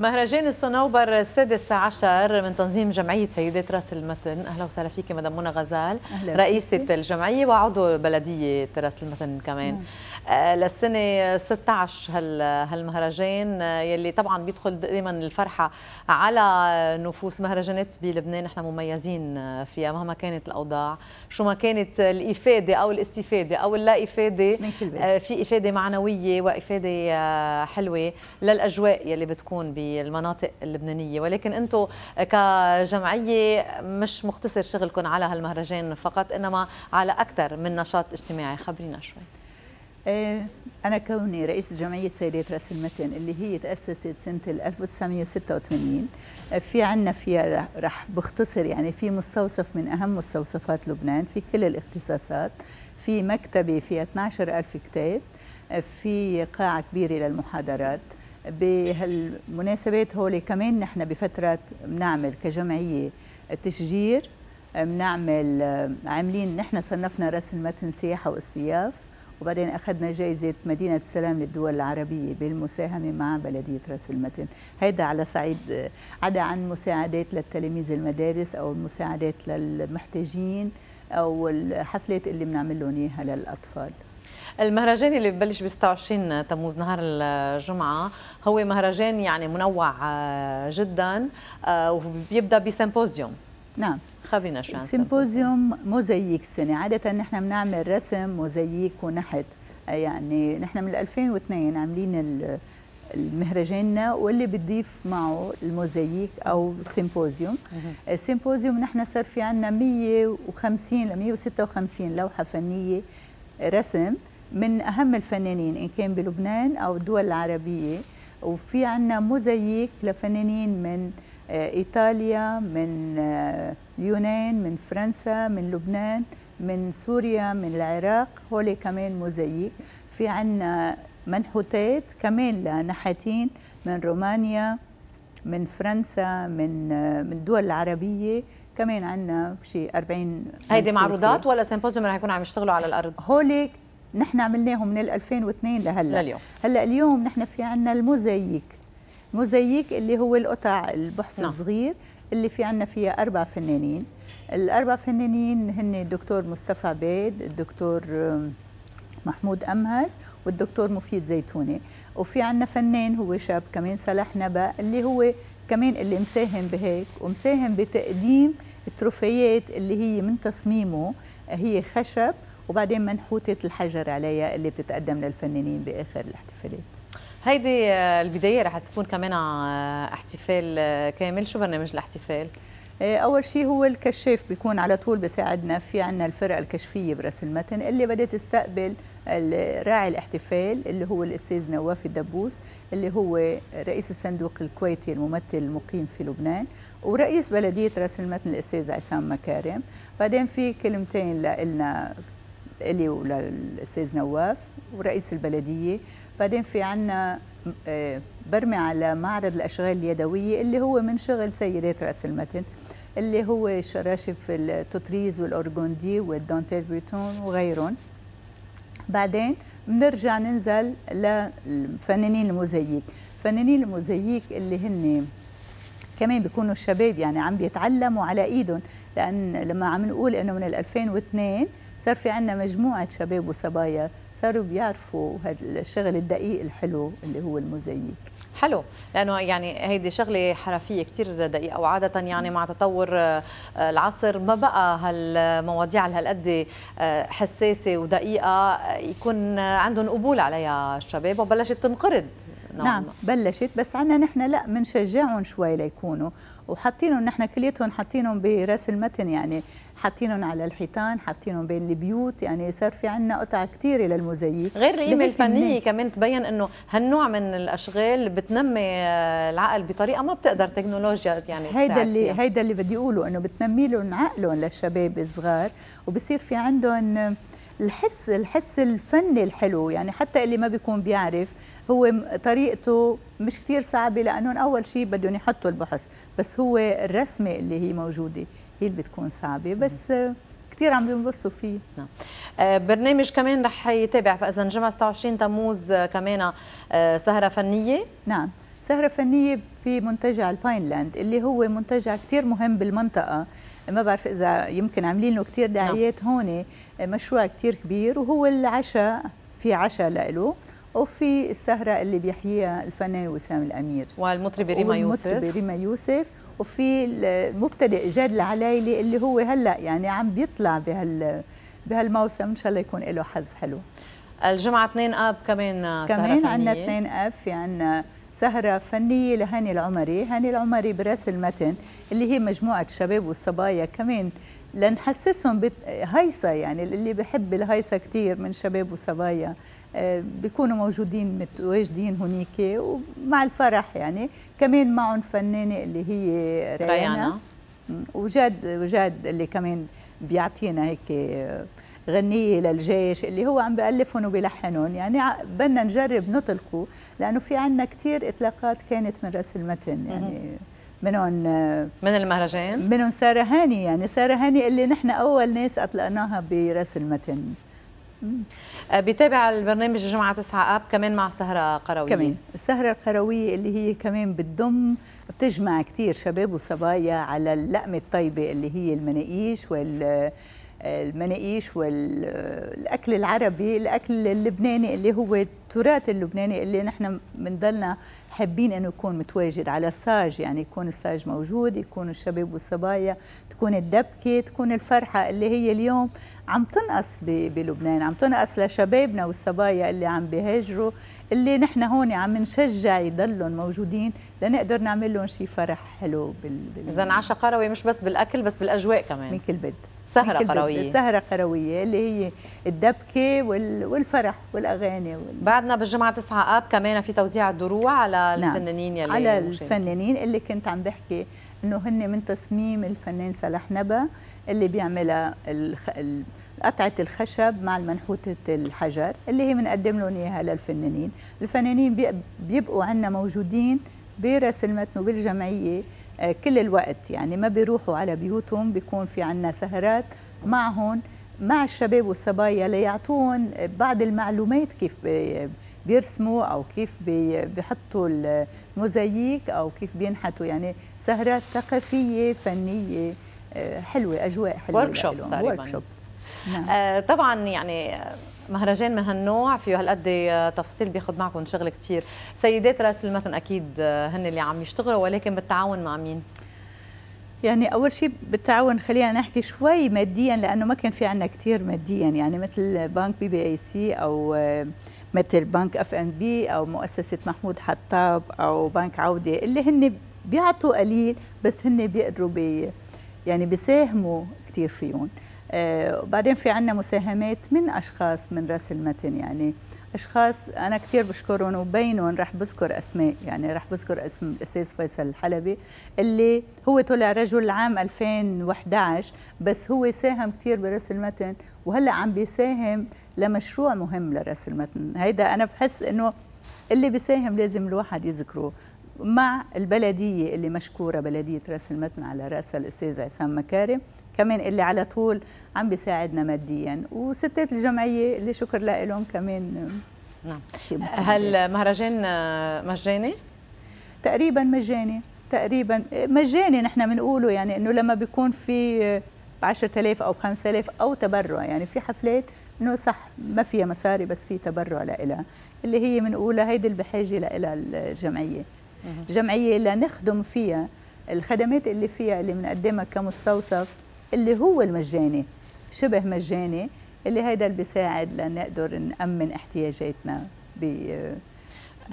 مهرجان الصنوبر السادس عشر من تنظيم جمعية سيدات راس المتن أهلا وسهلا فيك مدام منى غزال رئيسة فيك. الجمعية وعضو بلدية راس المتن كمان مم. آه، للسنة 16 هالمهرجان آه، يلي طبعا بيدخل دائما الفرحة على نفوس مهرجانات بلبنان نحن مميزين آه، فيها مهما كانت الأوضاع شو ما كانت الإفادة أو الاستفادة أو اللا إفادة في إفادة معنوية وإفادة حلوة للأجواء يلي بتكون بالمناطق اللبنانية. ولكن أنتم كجمعية مش مقتصر شغلكم على هالمهرجان فقط إنما على أكثر من نشاط اجتماعي. خبرينا شوي. إيه، أنا كوني رئيس جمعية سيدات رأس المتن اللي هي تأسست سنة 1986 في عنا فيها رح بختصر يعني في مستوصف من أهم مستوصفات لبنان في كل الاختصاصات في مكتبة فيها 12 ألف كتاب في قاعة كبيرة للمحاضرات. بهالمناسبات هولي كمان نحن بفترات بنعمل كجمعية تشجير بنعمل عاملين نحن صنفنا رأس المتن سياحة واصطياف وبعدين أخذنا جائزة مدينة السلام للدول العربية بالمساهمة مع بلدية رأس المتن. هيدا على صعيد عدا عن مساعدات للتلاميذ المدارس أو المساعدات للمحتاجين أو الحفلات اللي بنعمل لهم إياها للأطفال. المهرجان اللي ببلش ب 26 تموز نهار الجمعة هو مهرجان يعني منوع آه، جدا آه، وبيبدأ ب symposium. نعم. خبرينا شو عن symposium موزاييك السنة عادة نحن بنعمل رسم موزاييك ونحت. يعني نحن من 2002 عاملين المهرجان واللي بتضيف معه الموزاييك أو symposium. السيمبوزيوم نحن صار في عندنا 150 ل 156 لوحة فنية رسم من أهم الفنانين إن كان بلبنان أو الدول العربية. وفي عندنا موزاييك لفنانين من آه، إيطاليا من آه، اليونان من فرنسا من لبنان من سوريا من العراق. هول كمان موزاييك في عنا منحوتات كمان لنحاتين من رومانيا من فرنسا من آه، من الدول العربية. كمان عندنا شيء 40 هيدي معروضات ولا سيمبوزيوم رح يكونوا عم يشتغلوا على الأرض؟ هول نحن عملناهم من 2002 لهلا. لليوم. هلا اليوم نحن في عندنا الموزاييك موزاييك اللي هو القطع البحث نعم. الصغير اللي في عندنا فيها أربع فنانين. الأربع فنانين هن الدكتور مصطفى عبيد الدكتور محمود أمهز والدكتور مفيد زيتوني. وفي عندنا فنان هو شاب كمان صلاح نبأ اللي هو كمان اللي مساهم بهيك ومساهم بتقديم التروفيات اللي هي من تصميمه هي خشب وبعدين منحوتة الحجر عليها اللي بتتقدم للفنانين بآخر الاحتفالات. هيدي آه، البداية رح تكون كمان آه، احتفال آه، كامل. شو برنامج الاحتفال؟ أول شيء هو الكشاف بيكون على طول بيساعدنا في عندنا الفرقه الكشفية برأس المتن اللي بدها تستقبل راعي الاحتفال اللي هو الأستاذ نواف الدبوس اللي هو رئيس الصندوق الكويتي الممثل المقيم في لبنان ورئيس بلدية رأس المتن الأستاذ عصام مكارم. بعدين في كلمتين لنا إلي وللأستاذ نواف ورئيس البلدية. بعدين في عنا آه، برمي على معرض الأشغال اليدوية اللي هو من شغل سيدات رأس المتن اللي هو شراشف التطريز وال fr: organdi وال dentelle bretonne وغيرهم. بعدين بنرجع ننزل للفنانين الموزاييك فنانين الموزاييك اللي هن كمان بيكونوا الشباب يعني عم بيتعلموا على إيدهم لأن لما عم نقول إنه من 2002 صار في عندنا مجموعة شباب وصبايا صاروا بيعرفوا هذا الشغل الدقيق الحلو اللي هو الموزاييك حلو لأنه يعني هيدي شغلة حرفية كثير دقيقة وعادة يعني مع تطور آه، العصر ما بقى هالمواضيع هالقد آه، حساسة ودقيقة يكون عندهم قبول عليها الشباب وبلشت تنقرض نعم, نعم بلشت بس عنا نحن لا بنشجعهم شوي ليكونوا وحاطينهم نحن كليتهم حاطينهم برأس المتن يعني حاطينهم على الحيطان حاطينهم بين البيوت يعني صار في عندنا قطع كثيره للموزاييك غير القيمه الفنية كمان تبين إنه هالنوع من الأشغال بتنمي العقل بطريقة ما بتقدر تكنولوجيا يعني هيدا اللي هيدا اللي بدي أقوله إنه بتنمي لهم عقلهم للشباب الصغار وبصير في عندهم الحس الحس الفني الحلو. يعني حتى اللي ما بيكون بيعرف هو طريقته مش كثير صعبة لأنهم أول شيء بدهم يحطوا البحث بس هو الرسمة اللي هي موجودة. هي اللي بتكون صعبة بس كثير عم بينبسطوا فيه. نعم. آه، برنامج كمان رح يتابع فاذا جمعة 26 تموز كمان آه، سهرة فنية. نعم. سهرة فنية في منتجع الباينلاند اللي هو منتجع كتير مهم بالمنطقة. ما بعرف إذا يمكن عاملين له كتير نعم. دعايات هون مشروع كتير كبير وهو العشاء في عشاء له وفي السهرة اللي بيحييها الفنان وسام الأمير. والمطربة ريما يوسف. والمطربة ريما يوسف. وفي المبتدئ جاد العلايلي اللي هو هلأ يعني عم بيطلع بهال بهالموسم. إن شاء الله يكون له حظ حلو. الجمعة 2 أب كمان كمان عندنا 2 أب في عندنا سهرة فنية لهاني العمري. هاني العمري برأس المتن اللي هي مجموعة شباب والصبايا كمان لنحسسهم هيصة يعني اللي بحب الهيصة كثير من شباب وصبايا. آه، بيكونوا موجودين متواجدين هنيك ومع الفرح يعني. كمان معهم فنانة اللي هي ريانا. وجاد وجاد اللي كمان بيعطينا هيك غنية للجيش اللي هو عم بألفهم وبيلحنهم. يعني بدنا نجرب نطلقوا لأنه في عنا كثير إطلاقات كانت من رأس المتن. يعني منهم من المهرجان؟ منهم سارة هاني. يعني سارة هاني اللي نحن أول ناس أطلقناها برأس المتن. أه، بيتابع البرنامج الجمعة 9 آب كمان مع سهرة قروية. كمان. السهرة القروية اللي هي كمان بتضم بتجمع كثير شباب وصبايا على اللقمة الطيبة اللي هي المناقيش وال المناقيش والاكل العربي الأكل اللبناني اللي هو التراث اللبناني اللي نحن بنضلنا حابين انه يكون متواجد على الساج يعني يكون الساج موجود يكون الشباب والصبايا تكون الدبكة تكون الفرحة اللي هي اليوم عم تنقص بلبنان عم تنقص لشبابنا والصبايا اللي عم بيهاجروا اللي نحن هون عم نشجع يضلهم موجودين لنقدر نعمل لهم شيء فرح حلو بال, بال... اذا عشاء قروي مش بس بالأكل بس بالأجواء كمان. من كل بد سهرة قروية. سهرة قروية اللي هي الدبكة والفرح والأغاني وال... بعدنا بالجمعة 9 آب كمان في توزيع الدروع على نعم. الفنانين يلي على الفنانين اللي كنت عم بحكي إنه هن من تصميم الفنان صلاح نبا اللي بيعملها الخ... قطعة الخشب مع المنحوتة الحجر اللي هي بنقدم لهم إياها للفنانين، الفنانين بيبقوا عندنا موجودين براس المتن وبالجمعية آه، كل الوقت. يعني ما بيروحوا على بيوتهم بيكون في عنا سهرات معهم. مع الشباب والصبايا ليعطون بعض المعلومات كيف بيرسموا أو كيف بيحطوا الموزاييك أو كيف بينحتوا. يعني سهرات ثقافية فنية آه، حلوة أجواء حلوة ورك شوب تقريبا. نعم. آه طبعا يعني مهرجان من هالنوع فيه هالقد تفاصيل بياخذ معكم شغل كثير سيدات راس المتن أكيد هن اللي عم يشتغلوا ولكن بالتعاون مع مين؟ يعني أول شيء بالتعاون خلينا نحكي شوي ماديا لأنه ما كان في عندنا كثير ماديا. يعني مثل بنك BBAC أو مثل بنك FNB أو مؤسسة محمود حطاب أو بنك عودة اللي هن بيعطوا قليل بس هن بيقدروا بي يعني بيساهموا كثير فيهم. آه، وبعدين في عندنا مساهمات من أشخاص من رأس المتن يعني أشخاص أنا كثير بشكرهم وبينهم رح بذكر أسماء يعني رح بذكر اسم الأستاذ فيصل الحلبي اللي هو طلع رجل عام 2011 بس هو ساهم كثير برأس المتن وهلأ عم بيساهم لمشروع مهم لرأس المتن. هيدا أنا بحس إنه اللي بيساهم لازم الواحد يذكره. مع البلديه اللي مشكورة بلدية راس المتن على راسها الأستاذ عصام مكارم. كمان اللي على طول عم بيساعدنا ماديا. وستات الجمعية اللي شكر لهم كمان. نعم. هل مهرجان مجاني؟ تقريبا مجاني. تقريبا مجاني نحن بنقوله يعني إنه لما بيكون في ب 10000 أو ب 5000 أو تبرع. يعني في حفلات إنه صح ما فيها مصاري بس في تبرع لها اللي هي بنقولها هيدي اللي بحاجه لها الجمعية. جمعية لنخدم فيها الخدمات اللي فيها اللي بنقدمها كمستوصف اللي هو المجاني شبه مجاني اللي هيدا اللي بيساعد لنقدر نأمن احتياجاتنا ب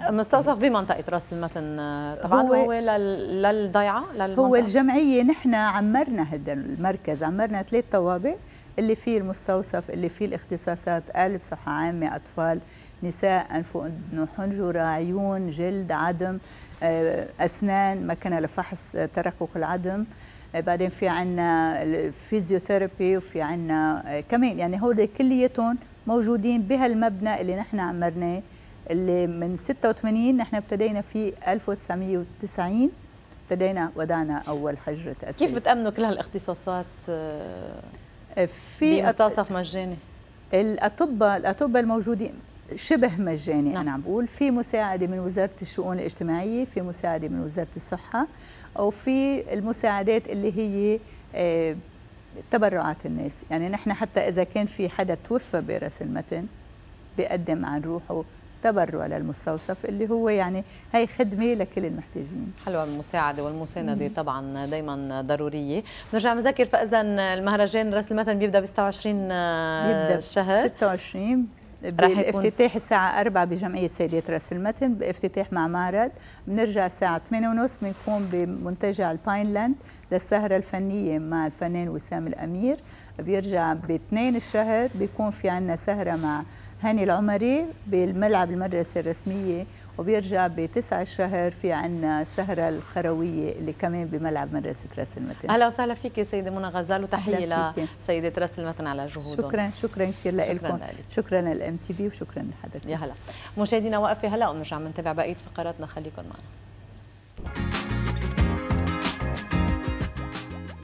مستوصف بمنطقة راس المتن طبعا هو, هو للضيعة للمنطقة. هو الجمعية نحن عمرنا هذا المركز عمرنا ثلاث طوابق اللي فيه المستوصف اللي فيه الاختصاصات قلب صحة عامة أطفال نساء أنف وأذن حنجرة عيون جلد عدم آه، أسنان مكنة لفحص ترقق العدم. آه، بعدين في عنا الفيزيوثيرابي وفي عنا آه، كمان يعني هول كلياتهم موجودين بهالمبنى اللي نحن عمرناه اللي من 86 نحن ابتدينا فيه 1990 ابتدينا ودعنا أول حجرة تاسيس كيف بتأمنوا كل هالاختصاصات في مستوصف مجاني؟ الأطباء الأطباء الموجودين شبه مجاني نعم. أنا عم بقول في مساعدة من وزارة الشؤون الاجتماعية في مساعدة من وزارة الصحة وفي المساعدات اللي هي آه، تبرعات الناس. يعني نحن حتى إذا كان في حدا توفى برأس المتن بيقدم عن روحه تبرع للمستوصف اللي هو يعني هي خدمة لكل المحتاجين. حلوة المساعدة والمساندة طبعا دائما ضرورية. نرجع نذكر فاذا المهرجان رأس المتن بيبدأ ب 26 بيبدأ شهر. 26 بالافتتاح الساعة 4 بجمعية سيدات راس المتن بافتتاح مع معرض بنرجع الساعة 8 ونص بنكون بمنتجع ال Pineland للسهرة الفنية مع الفنان وسام الأمير. بيرجع باثنين الشهر بيكون في عنا سهرة مع هاني العمري بالملعب المدرسة الرسمية وبيرجع بتسعة الشهر في عنا سهرة القروية اللي كمان بملعب مدرسة راس المتن. أهلا وسهلا فيك سيدة منى غزال وتحية لسيدة راس المتن على جهودهم. شكرا شكرا كثير لكم. شكرا لل MTV وشكرا لحضرتك. يا هلا. مشاهدينا وقفة هلا ونرجع بنتابع بقية فقراتنا خليكم معنا.